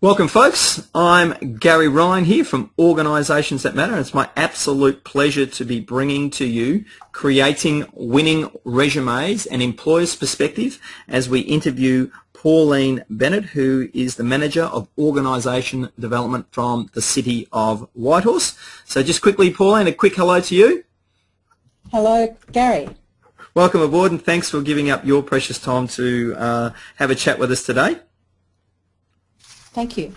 Welcome folks, I'm Gary Ryan here from Organisations That Matter. It's my absolute pleasure to be bringing to you Creating Winning Resumes and Employer's Perspective as we interview Pauline Bennett who is the Manager of Organisation Development from the City of Whitehorse. So just quickly Pauline, a quick hello to you. Hello Gary. Welcome aboard and thanks for giving up your precious time to uh, have a chat with us today. Thank you.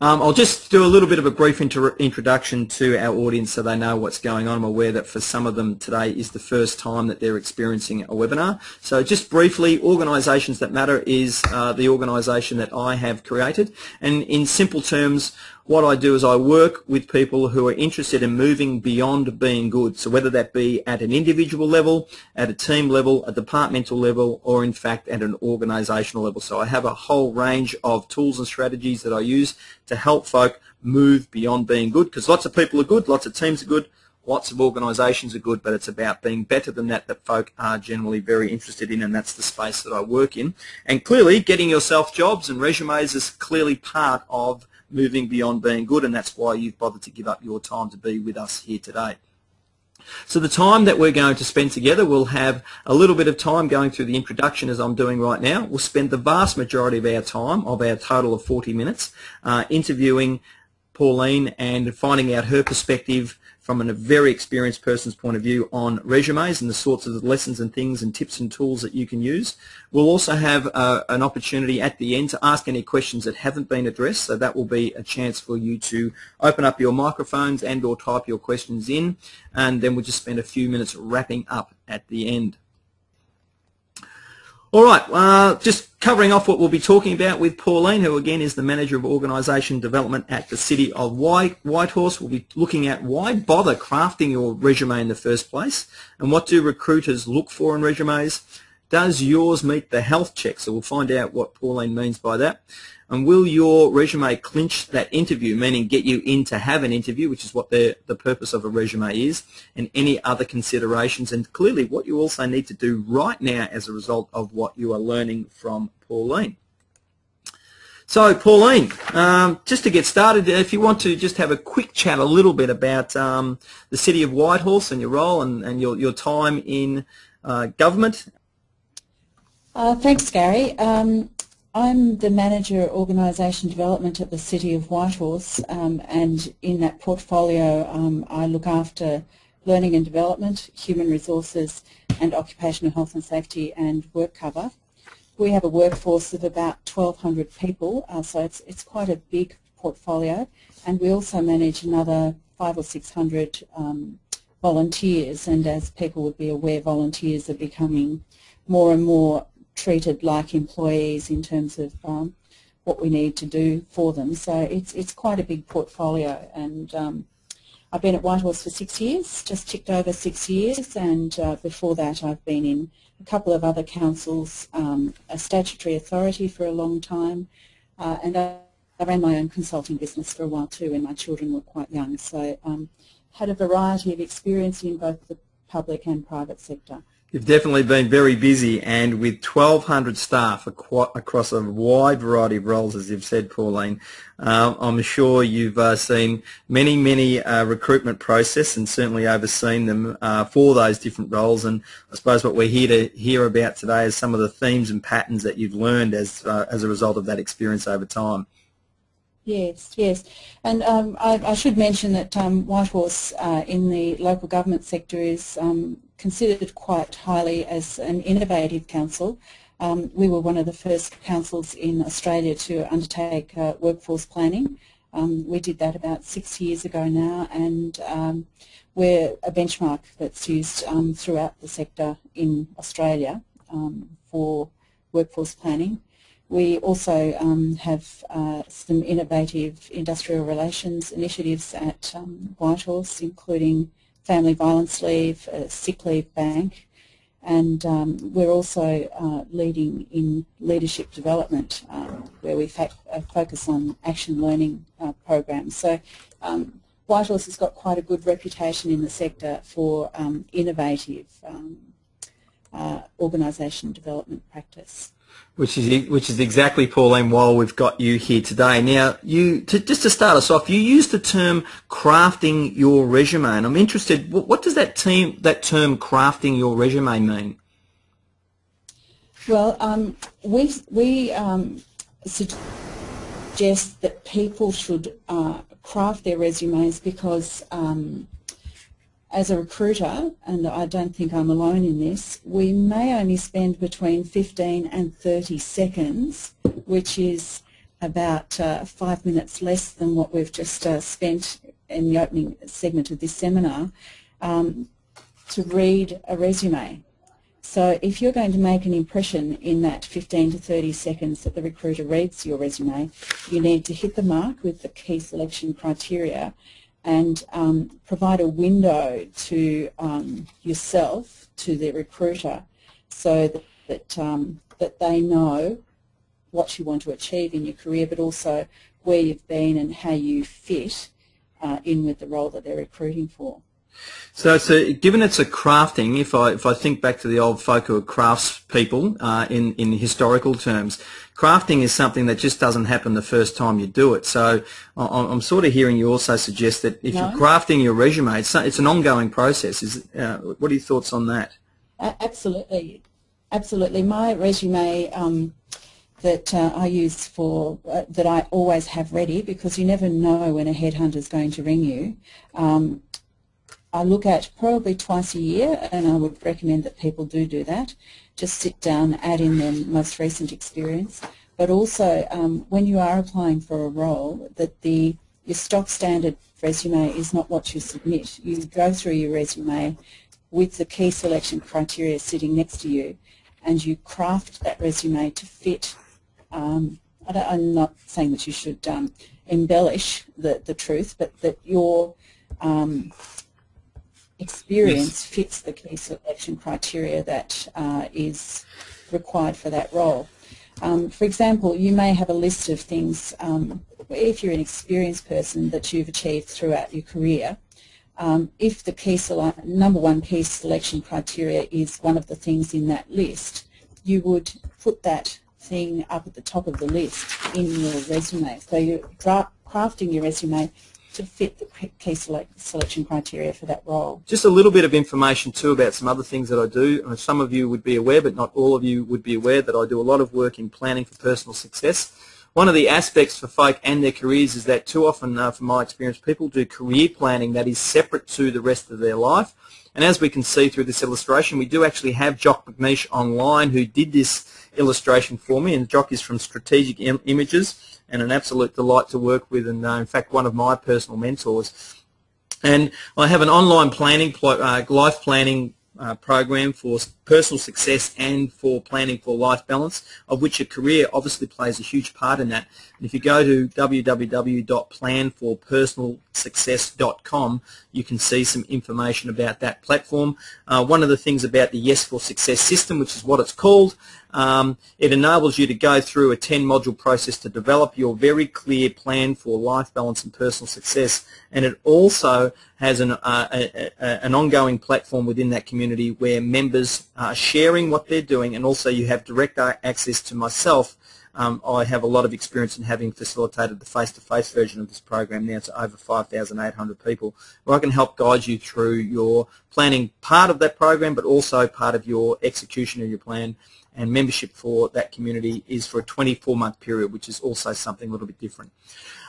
Um, I'll just do a little bit of a brief introduction to our audience so they know what's going on. I'm aware that for some of them today is the first time that they're experiencing a webinar. So just briefly, Organisations That Matter is uh, the organisation that I have created. And in simple terms, what I do is I work with people who are interested in moving beyond being good. So whether that be at an individual level, at a team level, a departmental level, or in fact at an organisational level. So I have a whole range of tools and strategies that I use to help folk move beyond being good because lots of people are good, lots of teams are good, lots of organisations are good, but it's about being better than that that folk are generally very interested in, and that's the space that I work in. And clearly, getting yourself jobs and resumes is clearly part of moving beyond being good, and that's why you've bothered to give up your time to be with us here today. So the time that we're going to spend together, we'll have a little bit of time going through the introduction as I'm doing right now. We'll spend the vast majority of our time, of our total of 40 minutes, uh, interviewing Pauline and finding out her perspective from a very experienced person's point of view on resumes and the sorts of lessons and things and tips and tools that you can use. We'll also have uh, an opportunity at the end to ask any questions that haven't been addressed, so that will be a chance for you to open up your microphones and or type your questions in, and then we'll just spend a few minutes wrapping up at the end. All right, uh, just covering off what we'll be talking about with Pauline, who again is the Manager of Organisation Development at the City of White, Whitehorse. We'll be looking at why bother crafting your resume in the first place and what do recruiters look for in resumes. Does yours meet the health check? So we'll find out what Pauline means by that. And will your resume clinch that interview, meaning get you in to have an interview, which is what the, the purpose of a resume is, and any other considerations, and clearly what you also need to do right now as a result of what you are learning from Pauline. So, Pauline, um, just to get started, if you want to just have a quick chat a little bit about um, the City of Whitehorse and your role and, and your, your time in uh, government. Uh, thanks, Gary. Um, I'm the Manager Organisation Development at the City of Whitehorse um, and in that portfolio um, I look after learning and development, human resources and occupational health and safety and work cover. We have a workforce of about 1,200 people, uh, so it's, it's quite a big portfolio and we also manage another five or 600 um, volunteers and as people would be aware, volunteers are becoming more and more treated like employees in terms of um, what we need to do for them. So it's it's quite a big portfolio, and um, I've been at Whitehorse for six years, just ticked over six years, and uh, before that I've been in a couple of other councils, um, a statutory authority for a long time, uh, and I, I, ran my own consulting business for a while too when my children were quite young. So um, had a variety of experience in both the public and private sector. You've definitely been very busy and with 1,200 staff across a wide variety of roles, as you've said, Pauline. Uh, I'm sure you've uh, seen many, many uh, recruitment process and certainly overseen them uh, for those different roles. And I suppose what we're here to hear about today is some of the themes and patterns that you've learned as, uh, as a result of that experience over time. Yes, yes. And um, I, I, should mention that um, Whitehorse uh, in the local government sector is um, considered quite highly as an innovative council. Um, we were one of the first councils in Australia to undertake uh, workforce planning. Um, we did that about six years ago now and um, we're a benchmark that's used throughout the sector in Australia for workforce planning. We also um, have uh, some innovative industrial relations initiatives at um, Whitehorse, including family violence leave, sick leave bank, and um, we're also uh, leading in leadership development, um, where we uh, focus on action learning uh, programs. So um, Whitehorse has got quite a good reputation in the sector for um, innovative uh, organisation development practice. Which is which is exactly, Pauline, While we've got you here today. Now, you to, just to start us off, you used the term crafting your resume, and I'm interested. What, what does that team that term crafting your resume mean? Well, um, we we um, suggest that people should uh, craft their resumes because um, as a recruiter, and I don't think I'm alone in this, we may only spend between 15 and 30 seconds, which is about uh, five minutes less than what we've just uh, spent in the opening segment of this seminar, um, to read a resume. So if you're going to make an impression in that 15 to 30 seconds that the recruiter reads your resume, you need to hit the mark with the key selection criteria and um, provide a window to um, yourself, to the recruiter, so that, that, um, that they know what you want to achieve in your career, but also where you've been and how you fit uh, in with the role that they're recruiting for. So, so given it's a crafting, if I if I think back to the old folk who are craftspeople uh, in in historical terms, crafting is something that just doesn't happen the first time you do it. So, I'm sort of hearing you also suggest that if no. you're crafting your resume, it's it's an ongoing process. Is uh, what are your thoughts on that? Absolutely, absolutely. My resume. Um, that uh, I use for uh, that I always have ready because you never know when a headhunter is going to ring you. Um, I look at probably twice a year and I would recommend that people do do that. Just sit down, add in their most recent experience. But also um, when you are applying for a role that the your stock standard resume is not what you submit. You go through your resume with the key selection criteria sitting next to you and you craft that resume to fit um, I am not saying that you should um, embellish the, the truth, but that your um, experience fits the key selection criteria that uh, is required for that role. Um, for example, you may have a list of things, um, if you're an experienced person, that you've achieved throughout your career. Um, if the key number one key selection criteria is one of the things in that list, you would put that thing up at the top of the list in your resume. So you're crafting your resume to fit the key select selection criteria for that role. Just a little bit of information too about some other things that I do. Uh, some of you would be aware, but not all of you would be aware that I do a lot of work in planning for personal success. One of the aspects for folk and their careers is that too often, uh, from my experience, people do career planning that is separate to the rest of their life. And as we can see through this illustration, we do actually have Jock Macneish online who did this illustration for me, and Jock is from Strategic Im Images and an absolute delight to work with, and uh, in fact one of my personal mentors. And I have an online planning, uh, life planning uh, program for personal success and for planning for life balance, of which a career obviously plays a huge part in that. And if you go to www.planforpersonalsuccess.com, you can see some information about that platform. Uh, one of the things about the Yes for Success system, which is what it's called, um, it enables you to go through a 10-module process to develop your very clear plan for life balance and personal success. And it also has an, uh, a, a, an ongoing platform within that community where members are sharing what they're doing and also you have direct access to myself um, I have a lot of experience in having facilitated the face-to-face -face version of this program now to over 5,800 people I can help guide you through your planning part of that program but also part of your execution of your plan and membership for that community is for a 24-month period, which is also something a little bit different.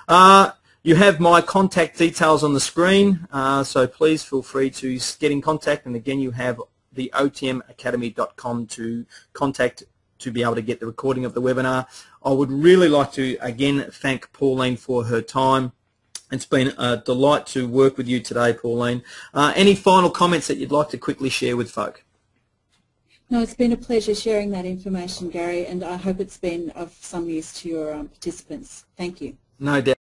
Uh, you have my contact details on the screen, uh, so please feel free to get in contact. And again, you have the otmacademy.com to contact to be able to get the recording of the webinar. I would really like to, again, thank Pauline for her time. It's been a delight to work with you today, Pauline. Uh, any final comments that you'd like to quickly share with folk? No, it's been a pleasure sharing that information, Gary, and I hope it's been of some use to your um, participants. Thank you. No doubt.